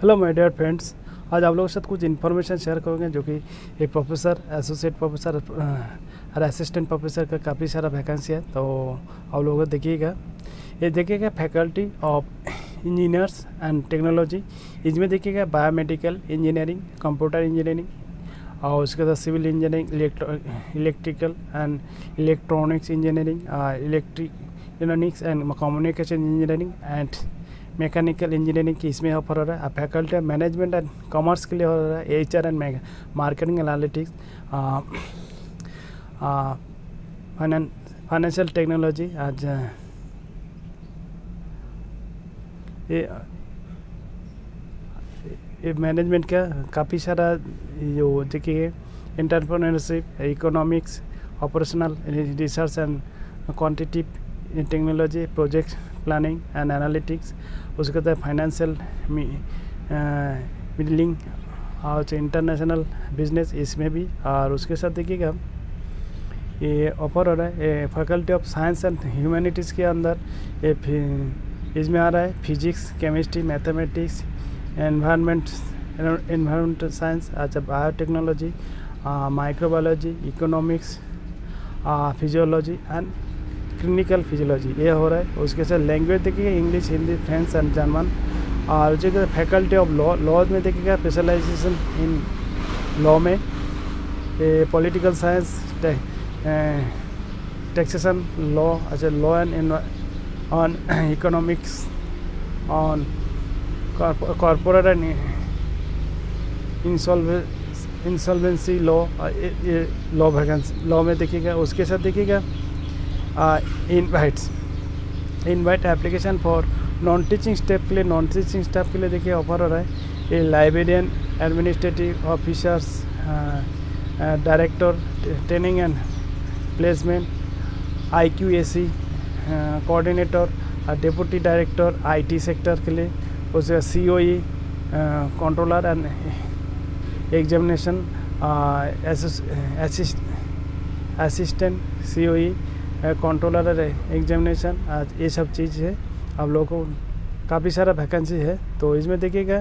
Hello my dear friends आज आप लोगों के साथ कुछ इन्फॉर्मेशन शेयर करेंगे जो कि एक प्रोफेसर एसोसिएट प्रोफेसर और असिस्टेंट प्रोफेसर का काफ़ी सारा वैकेंसी है। तो आप लोगों को देखिएगा। ये देखिएगा faculty of engineers and technology इसमें देखिएगा बायोमेडिकल इंजीनियरिंग कंप्यूटर इंजीनियरिंग और उसके साथ civil engineering electrical and electronics engineering electric electronics and communication engineering and mechanical engineering की इसमें ऑफ़र हो रहा है faculty of management and commerce के लिए हो रहा है H R and marketing analytics financial technology आज ये ये मैनेजमेंट का काफ़ी सारा जो देखिए entrepreneurship economics operational research and quantitative technology project planning and analytics उसके बाद फाइनेंशियल मिडलिंग और इंटरनेशनल बिज़नेस इसमें भी। और उसके साथ देखिएगा, ये ऑफ़र हो रहा है faculty of science and humanities के अंदर। ये इसमें आ रहा है physics chemistry mathematics environment environmental science अच्छा biotechnology microbiology economics physiology and clinical physiology ये हो रहा है। उसके साथ लैंग्वेज देखिएगा English Hindi French and German और जो फैकल्टी ऑफ़ लॉ लॉ में देखिएगा स्पेशलाइजेशन इन लॉ में। पॉलिटिकल साइंस टैक्सेशन लॉ अच्छा law and on economics on corporate and insolvency law law vacancy law में देखिएगा उसके साथ देखिएगा invites invite application for non teaching staff के लिए नॉन टीचिंग स्टेप के लिए देखिए ऑफ़र हो रहा है। ये librarian administrative officers director training and placement I Q A C coordinator deputy director IT sector के लिए, उसके C controller and examination assistant C O E controller examination आज ये सब चीज़ है। आप लोगों को काफ़ी सारा वैकेंसी है तो इसमें देखिएगा,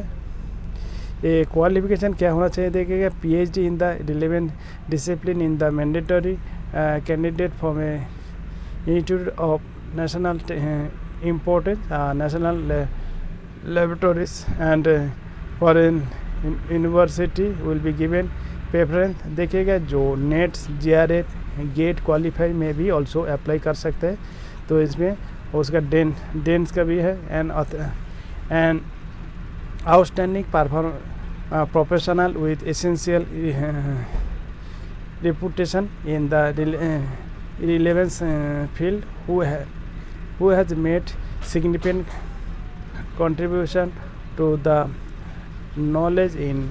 ये क्वालिफिकेशन क्या होना चाहिए देखिएगा। PhD in the relevant discipline in the mandatory candidate from a institute of national importance national laboratories and foreign university will be given preference देखिएगा जो नेट जे गेट क्वालिफाई में भी ऑल्सो अप्लाई कर सकते हैं। तो इसमें उसका डें डेंस का भी है and and outstanding perform professional with essential reputation in the relevance field है who has made significant contribution to the knowledge in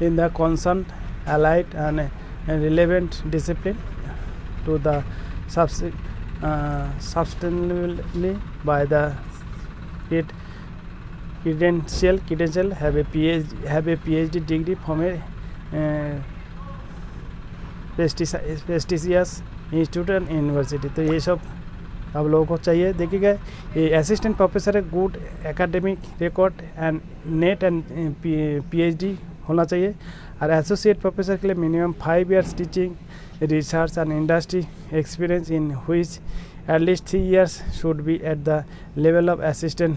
in the concerned allied and, and relevant discipline to the subs uh, by the it credential credential have a PhD have a PhD degree from a prestigious institute and university तो ये सब आप लोगों को चाहिए देखिएगा ये assistant professor है good academic record and NET and PhD होना चाहिए। और एसोसिएट प्रोफेसर के लिए minimum five years teaching research and industry experience in which at least three years should be at the level of assistant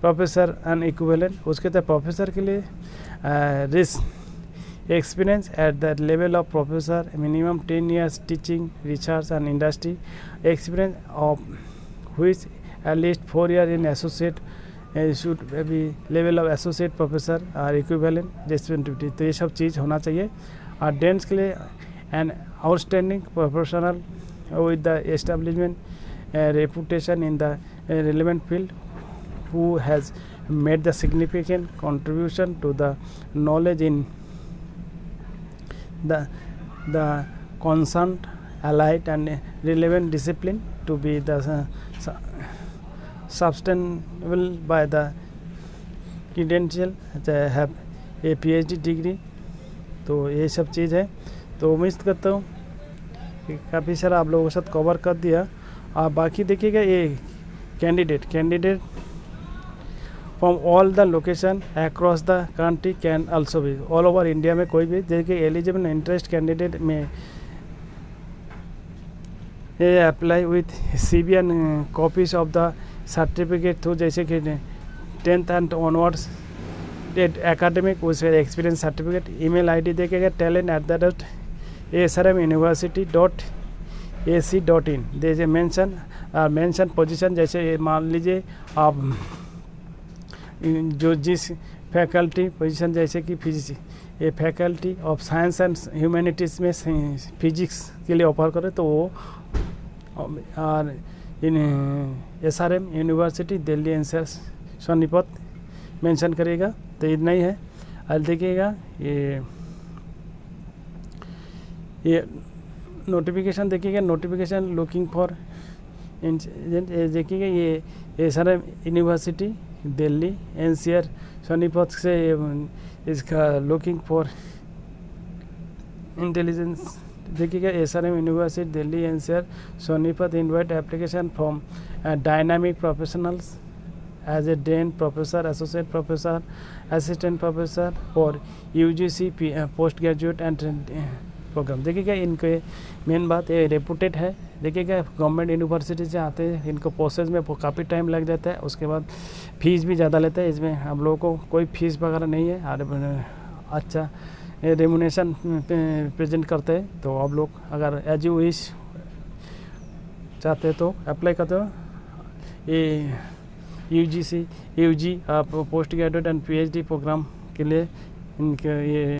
professor and equivalent उसके तहत professor के लिए research experience at the level of professor, minimum 10 years teaching, research and industry experience of which at least 4 years in associate should be level of associate professor or equivalent जिसमें तो ये सब चीज़ होना चाहिए। और डेंस के लिए an outstanding professional with the establishment reputation in the relevant field who has made the significant contribution to the knowledge in the the concerned allied and relevant discipline to be the sustainable by the credential they have a PhD degree. तो ये सब चीज़ है। तो उम्मीद करता हूँ काफ़ी सारा आप लोगों के साथ कवर कर दिया। और बाकी देखिएगा ये candidate candidate from all the location across the country can also भी ऑल ओवर इंडिया में कोई भी देखिए एलिजिबल इंटरेस्ट कैंडिडेट में ये apply with C V and copies of the certificate through जैसे कि टेंथ एंड ऑनवर्ड्स एकेडमिक उसके एक्सपीरियंस सर्टिफिकेट ईमेल आईडी देखेगा talent at the rate S R M university dot A C dot in जैसे mention mention position जैसे मान लीजिए आप, जो जिस फैकल्टी पोजीशन जैसे कि फिजिक्स ये faculty of science and humanities में फिजिक्स के लिए ऑफ़र करे तो वो और in S R M university Delhi N C R Sonipat mention करेगा तो इतना ही है। अब देखिएगा, ये ये नोटिफिकेशन देखिएगा। नोटिफिकेशन लुकिंग फॉर देखिएगा, ये S R M university Delhi N C R Sonipat से, इसका लुकिंग फॉर इंटेलिजेंस देखिएगा S R M university Delhi N C R Sonipat invite application from dynamic professionals as a dean professor associate professor assistant professor और U G C post graduate and program देखिएगा, इनके main बात ये reputed है। देखिएगा government university से आते हैं, इनको प्रोसेस में काफ़ी टाइम लग जाता है। उसके बाद फ़ीस भी ज़्यादा लेते हैं। इसमें हम लोगों को कोई फ़ीस वगैरह नहीं है। और अच्छा रेमुनेशन प्रेजेंट करते हैं। तो आप लोग अगर एज यू विश चाहते तो अप्लाई करते हो। ये U G C U G post graduate and P H D program के लिए इनके ये